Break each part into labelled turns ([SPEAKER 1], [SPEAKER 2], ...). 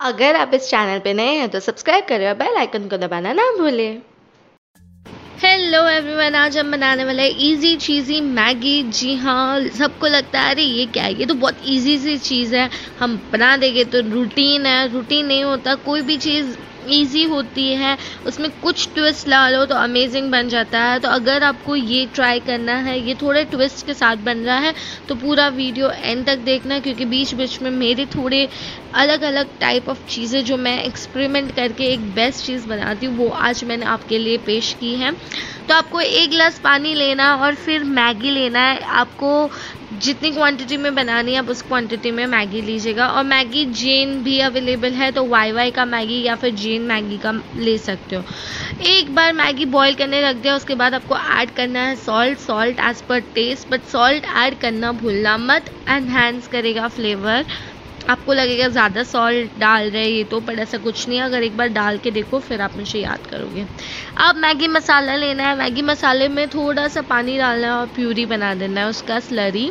[SPEAKER 1] अगर आप इस चैनल पे नए हैं तो सब्सक्राइब करें और बेल आइकन को दबाना ना भूलें। हेलो एवरीवन आज हम बनाने वाले हैं इजी चीज़ी मैगी। जी हाँ सबको लगता है, अरे ये क्या है? ये तो बहुत इजी सी चीज़ है। हम बना देंगे तो रूटीन है। रूटीन नहीं होता, कोई भी चीज़ ईजी होती है। उसमें कुछ ट्विस्ट ला लो तो अमेजिंग बन जाता है। तो अगर आपको ये ट्राई करना है, ये थोड़े ट्विस्ट के साथ बन रहा है तो पूरा वीडियो एंड तक देखना क्योंकि बीच बीच में मेरे थोड़े अलग अलग टाइप ऑफ़ चीज़ें जो मैं एक्सपेरिमेंट करके एक बेस्ट चीज़ बनाती हूँ, वो आज मैंने आपके लिए पेश की है। तो आपको एक गिलास पानी लेना और फिर मैगी लेना है। आपको जितनी क्वांटिटी में बनानी है, आप उस क्वांटिटी में मैगी लीजिएगा। और मैगी जेन भी अवेलेबल है तो वाई वाई का मैगी या फिर जेन मैगी का ले सकते हो। एक बार मैगी बॉईल करने रख दिया उसके बाद आपको ऐड करना है salt salt as per taste but salt add करना भूलना मत। एनहेंस करेगा फ्लेवर आपको लगेगा ज़्यादा सॉल्ट डाल रहे ये तो पर ऐसा कुछ नहीं है। अगर एक बार डाल के देखो, फिर आप मुझे याद करोगे। अब मैगी मसाला लेना है। मैगी मसाले में थोड़ा सा पानी डालना है और प्यूरी बना देना है उसका स्लरी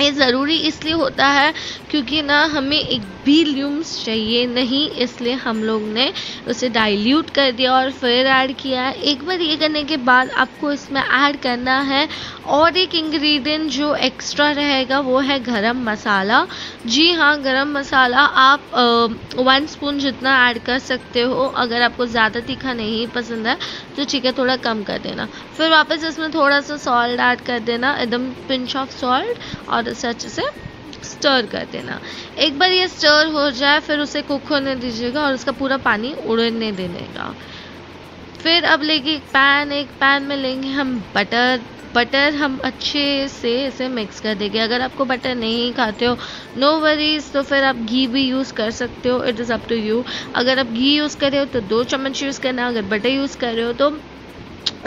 [SPEAKER 1] ये ज़रूरी इसलिए होता है क्योंकि ना हमें एक भी ल्यूम्स चाहिए नहीं, इसलिए हम लोग ने उसे डाइल्यूट कर दिया और फिर ऐड किया एक बार ये करने के बाद आपको इसमें ऐड करना है और एक इंग्रेडिएंट जो एक्स्ट्रा रहेगा वो है गरम मसाला। जी हाँ गरम मसाला आप वन स्पून जितना ऐड कर सकते हो। अगर आपको ज़्यादा तीखा नहीं पसंद है तो ठीक है, थोड़ा कम कर देना। फिर वापस इसमें थोड़ा सा सॉल्ट ऐड कर देना, एकदम पिंच ऑफ़ सॉल्ट और इसे अच्छे से स्टर कर देना। एक बार ये स्टर हो जाए, फिर उसे कुक होने दीजिएगा और उसका पूरा पानी उड़ने देने का। फिर अब लेंगे एक पैन एक पैन में लेंगे हम बटर बटर हम अच्छे से इसे मिक्स कर देंगे। अगर आपको बटर नहीं खाते हो नो वरीज तो फिर आप घी भी यूज़ कर सकते हो। It is up to you अगर आप घी यूज़ कर रहे हो तो दो चम्मच यूज़ करना। अगर बटर यूज़ कर रहे हो तो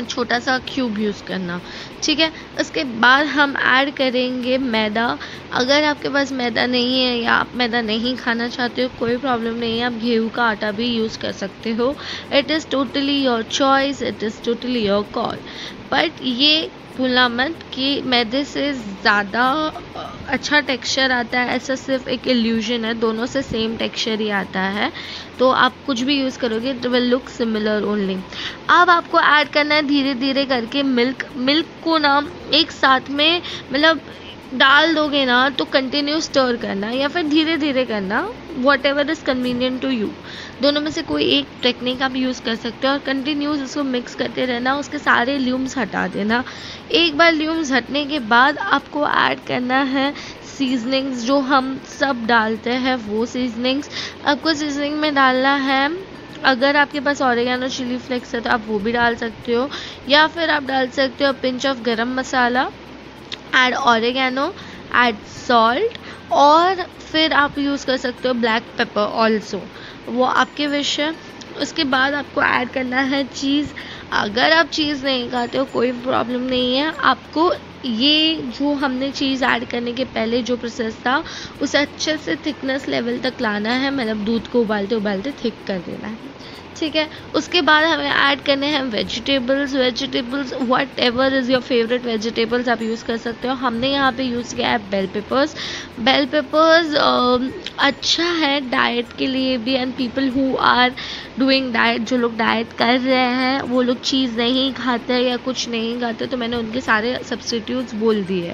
[SPEAKER 1] छोटा सा क्यूब यूज़ करना। ठीक है? उसके बाद हम ऐड करेंगे मैदा। अगर आपके पास मैदा नहीं है या आप मैदा नहीं खाना चाहते हो, कोई प्रॉब्लम नहीं है, आप गेहूँ का आटा भी यूज़ कर सकते हो। It is totally your choice it is totally your call but ये भूलना मत कि मैदे से ज़्यादा अच्छा टेक्सचर आता है, ऐसा सिर्फ़ एक इल्यूजन है, दोनों से सेम टेक्सचर ही आता है। तो आप कुछ भी यूज़ करोगे it will look similar only अब आपको ऐड करना है धीरे धीरे करके मिल्क मिल्क को ना एक साथ में मतलब डाल दोगे ना तो कंटिन्यू स्टर करना या फिर धीरे धीरे करना whatever is convenient to you दोनों में से कोई एक टेक्निक आप यूज़ कर सकते हो और कंटिन्यूस इसको मिक्स करते रहना, उसके सारे ल्यूम्स हटा देना। एक बार ल्यूम्स हटने के बाद आपको ऐड करना है सीजनिंग्स जो हम सब डालते हैं वो सीजनिंग्स आपको सीजनिंग में डालना है अगर आपके पास ऑरिगेनो चिली फ्लेक्स है तो आप वो भी डाल सकते हो, या फिर आप डाल सकते हो pinch of garam masala add oregano add salt और फिर आप यूज़ कर सकते हो ब्लैक पेपर ऑल्सो वो आपके विश है. उसके बाद आपको ऐड करना है चीज़ अगर आप चीज़ नहीं खाते हो, कोई प्रॉब्लम नहीं है. आपको ये जो हमने चीज़ ऐड करने के पहले जो प्रोसेस था, उसे अच्छे से थिकनेस लेवल तक लाना है। मतलब दूध को उबालते उबालते थिक कर देना है। ठीक है? उसके बाद हमें ऐड करने हैं vegetables vegetables whatever is your favourite vegetables आप यूज़ कर सकते हो। हमने यहाँ पे यूज़ किया है बेल पेपर्स बेल पेपर्स अच्छा है डाइट के लिए भी and people who are doing diet जो लोग डाइट कर रहे हैं, वो लोग चीज़ नहीं खाते या कुछ नहीं खाते तो मैंने उनके सारे सब्सटीट्यूट्स बोल दिए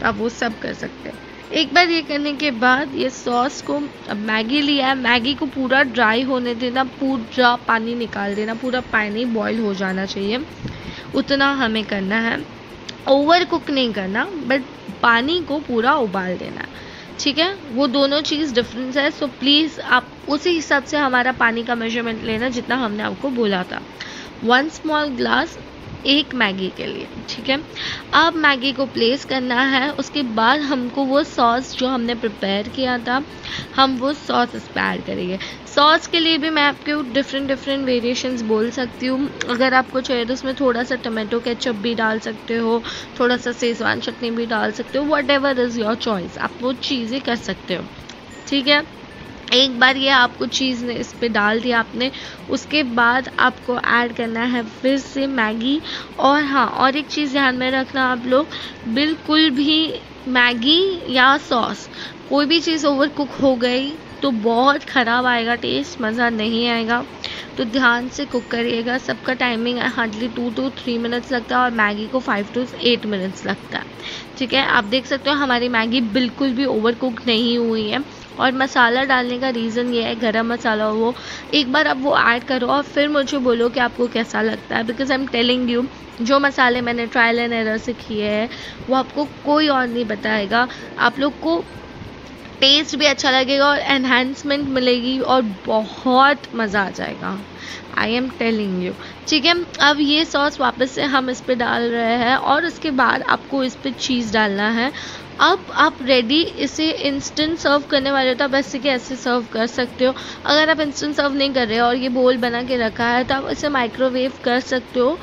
[SPEAKER 1] तो आप वो सब कर सकते हैं। एक बार ये करने के बाद ये सॉस को, अब मैगी लिया है मैगी को पूरा ड्राई होने देना, पूरा पानी निकाल देना, पूरा पानी बॉईल हो जाना चाहिए। उतना हमें करना है। ओवर कुक नहीं करना बट पानी को पूरा उबाल देना। ठीक है? वो दोनों चीज़ डिफरेंस है सो प्लीज़ आप उसी हिसाब से हमारा पानी का मेज़रमेंट लेना जितना हमने आपको बोला था। वन स्मॉल ग्लास एक मैगी के लिए, ठीक है? अब मैगी को प्लेस करना है, उसके बाद हमको वो सॉस जो हमने प्रिपेयर किया था, हम वो सॉस ऐड करेंगे। सॉस के लिए भी मैं आपको डिफरेंट डिफरेंट वेरिएशंस बोल सकती हूँ। अगर आपको चाहिए तो उसमें थोड़ा सा टमाटो केचप भी डाल सकते हो, थोड़ा सा सेजवान चटनी भी डाल सकते हो whatever is your choice आप वो चीज़ें कर सकते हो, ठीक है? एक बार ये आपको चीज़ ने इस पर डाल दिया आपने, उसके बाद आपको ऐड करना है फिर से मैगी। और हाँ और एक चीज़ ध्यान में रखना आप लोग, बिल्कुल भी मैगी या सॉस, कोई भी चीज़ ओवर कुक हो गई तो बहुत ख़राब आएगा टेस्ट मज़ा नहीं आएगा। तो ध्यान से कुक करिएगा, सबका timing hardly two two three minutes लगता है और मैगी को फाइव टू एट मिनट्स लगता है। ठीक है, आप देख सकते हो हमारी मैगी बिल्कुल भी ओवर कुक नहीं हुई है। और मसाला डालने का रीज़न ये है, गरम मसाला वो। एक बार आप वो ऐड करो और फिर मुझे बोलो कि आपको कैसा लगता है because I am telling you जो मसाले मैंने ट्रायल एंड एरर से किए हैं, वो आपको कोई और नहीं बताएगा। आप लोग को टेस्ट भी अच्छा लगेगा और एनहेंसमेंट मिलेगी और बहुत मज़ा आ जाएगा। आई एम टेलिंग यू ठीक है, अब ये सॉस वापस से हम इस पर डाल रहे हैं और उसके बाद आपको इस पर चीज़ डालना है। अब आप रेडी इसे इंस्टेंट सर्व करने वाले हो तो आप ऐसे के ऐसे सर्व कर सकते हो। अगर आप इंस्टेंट सर्व नहीं कर रहे हो और ये बोल बना के रखा है तो आप इसे माइक्रोवेव कर सकते हो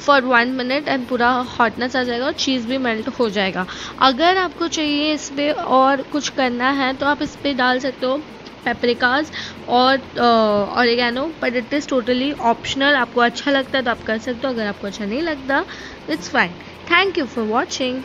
[SPEAKER 1] फॉर वन मिनट एंड पूरा हॉटनेस आ जाएगा और चीज़ भी मेल्ट हो जाएगा। अगर आपको चाहिए इस पर और कुछ करना है तो आप इस पर डाल सकते हो। पेपरिकाज और oregano but it is totally optional आपको अच्छा लगता है तो आप कर सकते हो, अगर आपको अच्छा नहीं लगता it's fine thank you for watching